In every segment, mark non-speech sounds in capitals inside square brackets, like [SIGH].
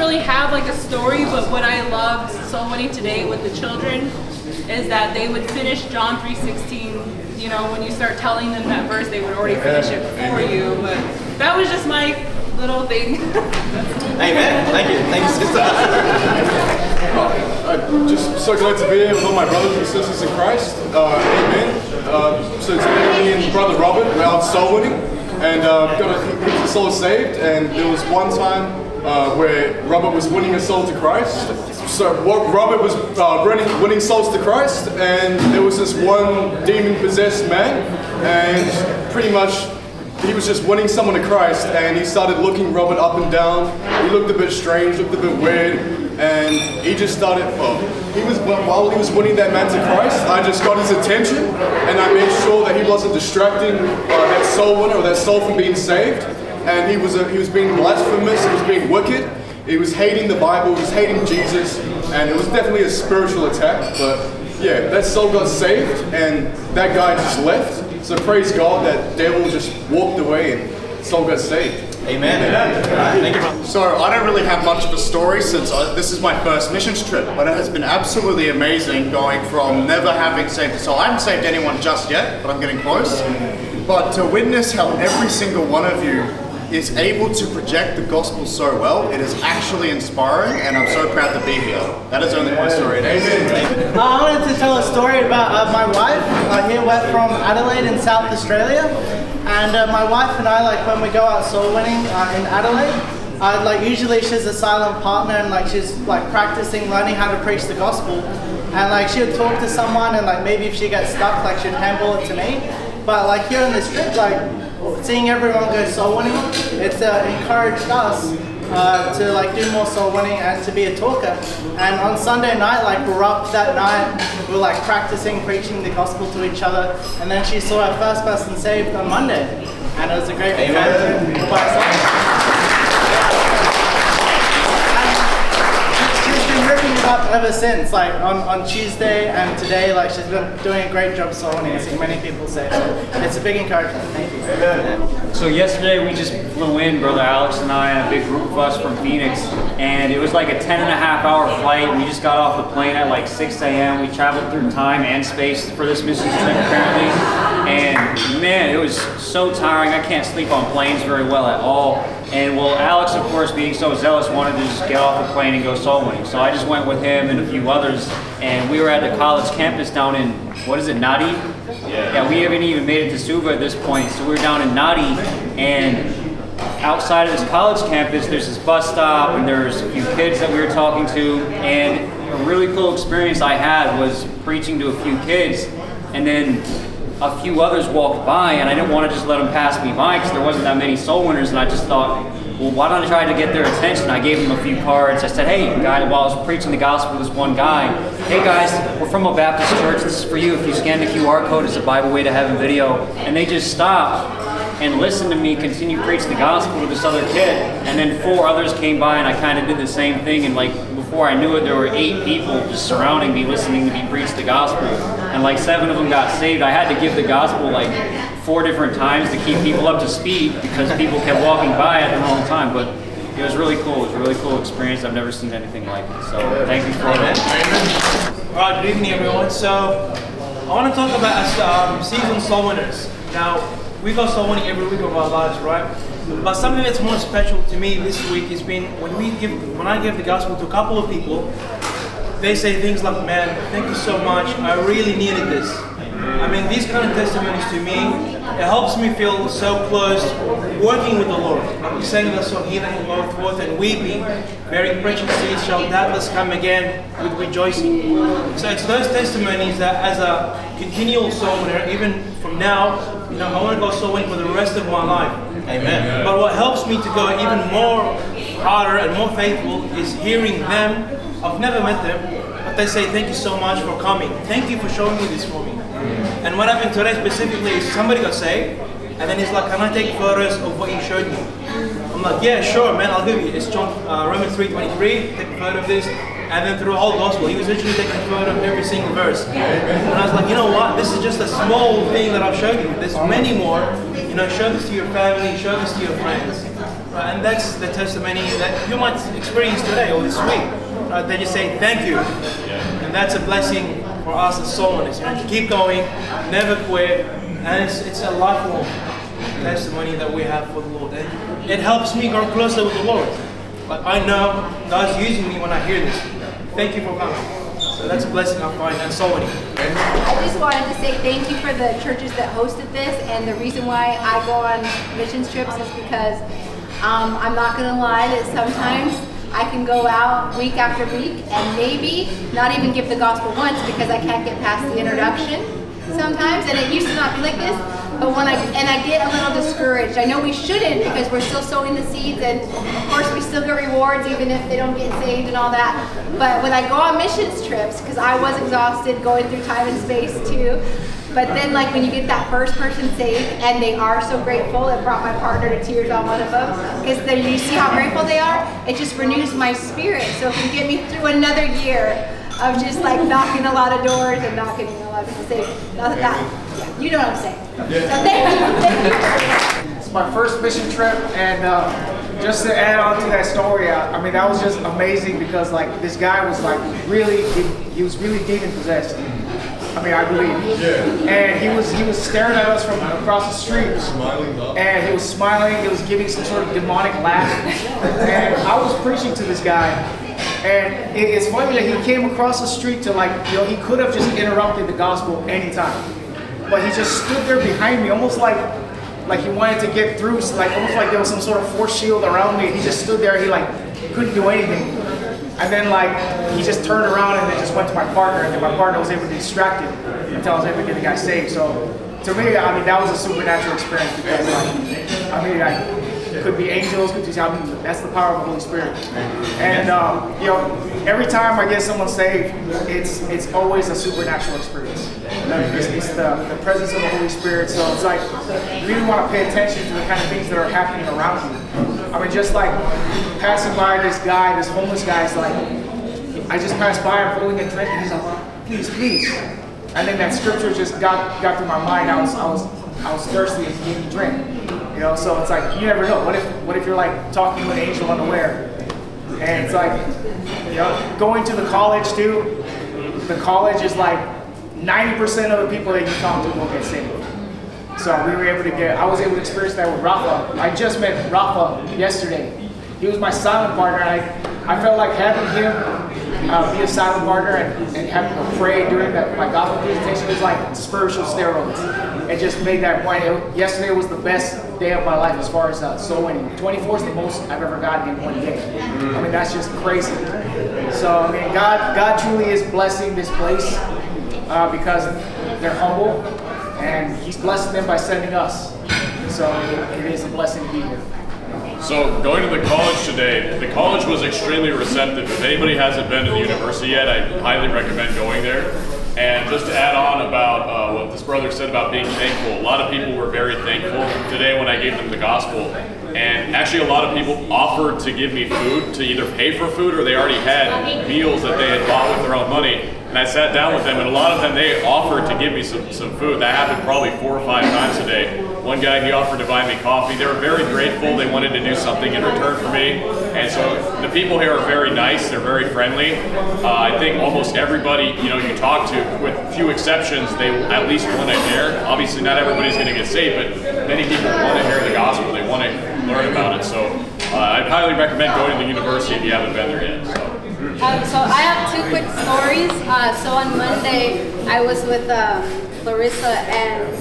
really have like a story, but what I loved so many today with the children is that they would finish John 3.16, you know, when you start telling them that verse, they would already finish it for you. But that was just my little thing. [LAUGHS] Amen. Thank you. Thank you, sister. I'm just so glad to be here with all my brothers and sisters in Christ. Uh, amen. Uh, so today me and brother Robert we're out soul winning and uh, got a heap of souls saved. And there was one time uh, where Robert was winning a soul to Christ. So Robert was uh, winning, winning souls to Christ, and there was this one demon-possessed man, and pretty much he was just winning someone to Christ, and he started looking Robert up and down. He looked a bit strange, looked a bit weird, and he just started. Well, he was while he was winning that man to Christ, I just got his attention, and I made sure that he wasn't distracting uh, that soul winner or that soul from being saved. And he was he was being blasphemous, he was being wicked, he was hating the Bible, he was hating Jesus, and it was definitely a spiritual attack. But yeah, that soul got saved, and that guy just left. So praise God that devil just walked away and soul got saved. Amen. Thank you, brother. So I don't really have much of a story since I, this is my first missions trip, but it has been absolutely amazing going from never having saved a soul. I haven't saved anyone just yet, but I'm getting close. But to witness how every single one of you is able to project the gospel so well, it is actually inspiring, and I'm so proud to be here. That is only my story. Amen. Uh, I wanted to tell a story about uh, my wife. Uh, here we're from Adelaide in South Australia, and uh, my wife and I, like when we go out soul winning uh, in Adelaide, uh, like usually she's a silent partner and like she's like practicing learning how to preach the gospel, and like she would talk to someone and like maybe if she gets stuck, like she'd handball it to me. But like here on this trip, like seeing everyone go soul winning, it's uh, encouraged us uh, to like do more soul winning and to be a talker. And on Sunday night, like we're up that night, we're like practicing preaching the gospel to each other. And then she saw her first person saved on Monday, and it was a great Amen. encouragement. She's been ripping it up ever since. Like on, on Tuesday and today, like she's been doing a great job soul winning. I've seen many people say so. It's a big encouragement. Thank you. So yesterday we just flew in, brother Alex and I, and a big group of us from Phoenix, and it was like a 10 and a half hour flight. We just got off the plane at like 6 a.m. We traveled through time and space for this mission trip apparently, and man, it was so tiring. I can't sleep on planes very well at all. And well, Alex, of course, being so zealous, wanted to just get off the plane and go soul winning. So I just went with him and a few others, and we were at the college campus down in, what is it, Nadi? Yeah. Yeah, we haven't even made it to Suva at this point, so we were down in Nadi, and outside of this college campus, there's this bus stop, and there's a few kids that we were talking to, and a really cool experience I had was preaching to a few kids, and then a few others walked by, and I didn't want to just let them pass me by because there wasn't that many soul winners, and I just thought, well, why don't I try to get their attention? I gave them a few cards. I said, hey, guy, while I was preaching the gospel to this one guy, hey guys, we're from a Baptist church. This is for you. If you scan the QR code, it's a Bible Way to Heaven video. And they just stopped and listened to me continue preach the gospel to this other kid. And then four others came by, and I kind of did the same thing. And like before I knew it, there were eight people just surrounding me, listening to me preach the gospel. And like seven of them got saved. I had to give the gospel like four different times to keep people up to speed because people kept walking by at the wrong time. But it was really cool. It was a really cool experience. I've never seen anything like it. So thank you for that. All right, good evening, everyone. So, I want to talk about um, season soul winners. Now, we go soul winning every week of our lives, right? But something that's more special to me this week has been when we give, when I give the gospel to a couple of people, they say things like, "Man, thank you so much. I really needed this." I mean, these kind of testimonies to me, it helps me feel so close working with the Lord. We sang the song, He that goeth forth and weeping, bearing precious seeds shall doubtless come again with rejoicing. So it's those testimonies that as a continual soul winner, even from now, you know, I want to go soul winning for the rest of my life. Amen. But what helps me to go even more harder and more faithful is hearing them. I've never met them, but they say, Thank you so much for coming. Thank you for showing me this for me. And what happened today specifically is somebody got saved, and then he's like, Can I take photos of what you showed me? I'm like, Yeah, sure, man, I'll give you. It's John uh, Romans 3:23. Take a photo of this. And then through the whole gospel, he was literally taking a photo of every single verse. And I was like, you know what? This is just a small thing that I've showed you. There's many more. You know, show this to your family, show this to your friends. Right, and that's the testimony that you might experience today or this week. Right, they just say thank you, and that's a blessing for us as winners. You know, to keep going, never quit, and it's, it's a lifelong testimony that we have for the Lord. And it helps me grow closer with the Lord. But I know God's using me when I hear this. Thank you for coming. So that's a blessing I find and soul winning. I just wanted to say thank you for the churches that hosted this, and the reason why I go on missions trips is because um, I'm not going to lie that sometimes I can go out week after week and maybe not even give the gospel once because I can't get past the introduction sometimes, and it used to not be like this. But when I and I get a little discouraged. I know we shouldn't because we're still sowing the seeds, and of course we still get rewards even if they don't get saved and all that. But when I go on missions trips, because I was exhausted going through time and space too. But then, like when you get that first person saved, and they are so grateful, it brought my partner to tears on one of them. Because then you see how grateful they are. It just renews my spirit. So it can get me through another year of just like knocking a lot of doors and not getting a lot of people saved. Not that, yeah, you know what I'm saying. So thank you, thank you. It's my first mission trip, and uh, just to add on to that story, uh, I mean that was just amazing because like this guy was like really, he, he was really demon possessed. I mean, I believe. And he was he was staring at us from across the street, Smiling. and he was smiling. He was giving some sort of demonic laugh, and I was preaching to this guy. And it- it's funny that he came across the street to like, you know, he could have just interrupted the gospel anytime, but he just stood there behind me, almost like like he wanted to get through, so like almost like there was some sort of force shield around me. He just stood there. He like couldn't do anything. And then like he just turned around and then just went to my partner, and then my partner was able to distract him until I was able to get the guy saved. So to me, I mean that was a supernatural experience because like I mean I could be angels, could be mean that's the power of the Holy Spirit. And um, you know every time I get someone saved, it's it's always a supernatural experience. It's, it's the, the presence of the Holy Spirit. So it's like you really want to pay attention to the kind of things that are happening around you. I mean, just like passing by this guy, this homeless guy is like, I just passed by, I'm pulling a drink, and he's like, please, please. And then that scripture just got got through my mind. I was I was I was thirsty and gave me drink. You know, so it's like you never know. What if what if you're like talking to an angel unaware? And it's like, you know, going to the college too. The college is like 90% of the people that you talk to will get saved. So we were able to get, I was able to experience that with Rafa. I just met Rafa yesterday. He was my silent partner. I, I felt like having him uh, be a silent partner and, and having him pray during that, my gospel presentation was like spiritual steroids. It just made that point. It- yesterday was the best day of my life as far as uh, soul winning. 24 is the most I've ever gotten in one day. I mean, that's just crazy. So, I mean, God, God truly is blessing this place uh, because they're humble and He's blessing them by sending us. So it, it is a blessing to be here. So going to the college today, the college was extremely receptive. If anybody hasn't been to the university yet, I highly recommend going there. And just to add on about uh, what this brother said about being thankful, a lot of people were very thankful today when I gave them the gospel. And actually, a lot of people offered to give me food to either pay for food or they already had meals that they had bought with their own money. And I sat down with them, and a lot of them they offered to give me some, some food. That happened probably four or five times a day. One guy he offered to buy me coffee. They were very grateful. They wanted to do something in return for me. And so the people here are very nice. They're very friendly. Uh, I think almost everybody you know you talk to, with few exceptions, they at least want to hear. Obviously, not everybody's going to get saved, but many people want to hear the gospel. They want to learn about it. So uh, I'd highly recommend going to the university if you haven't been there yet. So. Um, so I have two quick stories. Uh, so on Monday, I was with um, Larissa and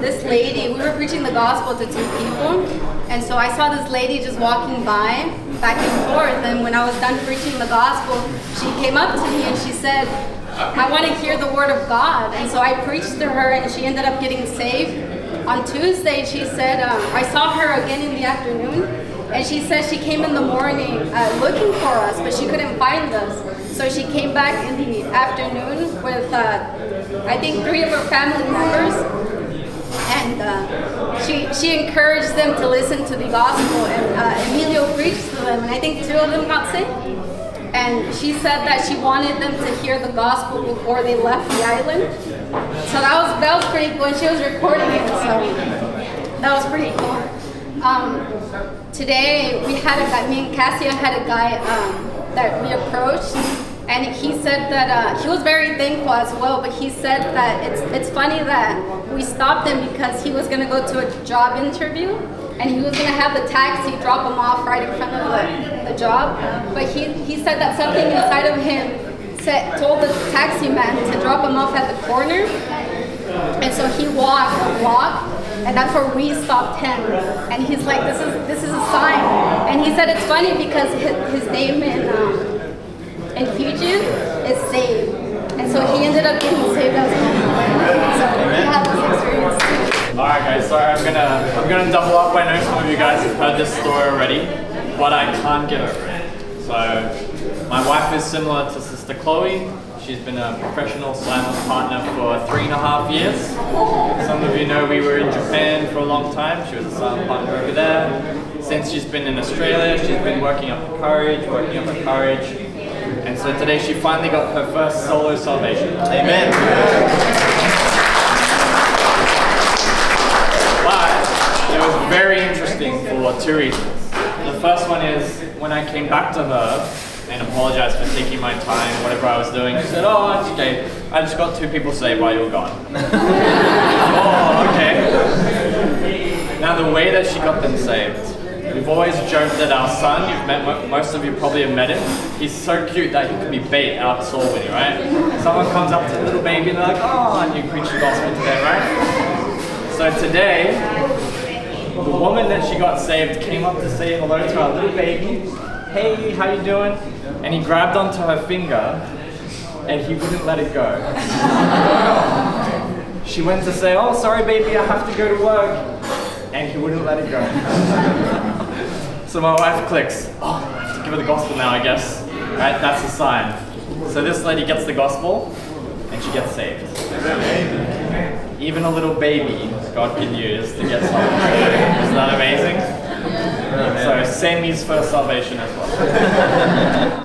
this lady. We were preaching the gospel to two people, and so I saw this lady just walking by, back and forth. And when I was done preaching the gospel, she came up to me and she said, "I want to hear the word of God." And so I preached to her, and she ended up getting saved. On Tuesday, she said, um, I saw her again in the afternoon, and she said she came in the morning uh, looking for us, but she couldn't find us. So she came back in the afternoon with, uh, I think, three of her family members. And uh, she, she encouraged them to listen to the gospel, and uh, Emilio preached to them, and I think two of them got saved. And she said that she wanted them to hear the gospel before they left the island. So that was that was pretty cool. And she was recording it, so that was pretty cool. Um, today we had a guy, me and Cassia had a guy um, that we approached, and he said that uh, he was very thankful as well. But he said that it's it's funny that we stopped him because he was gonna go to a job interview, and he was gonna have the taxi drop him off right in front of the, the job. But he he said that something inside of him said told the taxi man to drop him off at the corner, and so he walked and walked, and that's where we stopped him. And he's like, "This is this is a sign." And he said it's funny because his, his name in um, in Fiji is saved, and so he ended up getting saved as well. So had this experience too. All right, guys. Sorry, I'm gonna I'm gonna double up. I know some of you guys have heard this story already, but I can't get over it. So, my wife is similar to Sister Chloe. She's been a professional silent partner for three and a half years. Some of you know we were in Japan for a long time. She was a silent partner over there. Since she's been in Australia, she's been working up her courage, working up her courage. And so today she finally got her first solo salvation. Amen. But it was very interesting for two reasons. The first one is when I came back to her and apologized for taking my time, whatever I was doing, she said, Oh, it's okay. I just got two people saved while you were gone. [LAUGHS] oh, okay. Now, the way that she got them saved, we've always joked that our son, you've met, most of you probably have met him, he's so cute that he could be bait out of winning, right? Someone comes up to the little baby and they're like, Oh, and you preach the gospel today, right? So today, the woman that she got saved came up to say hello to our little baby. Hey, how you doing? And he grabbed onto her finger and he wouldn't let it go. she went to say, oh, sorry baby, I have to go to work. And he wouldn't let it go. so my wife clicks, oh, I have to give her the gospel now, I guess. Right, that's a sign. So this lady gets the gospel and she gets saved. Even a little baby, God can use to get saved. Isn't that amazing? So Sammy's first salvation as well.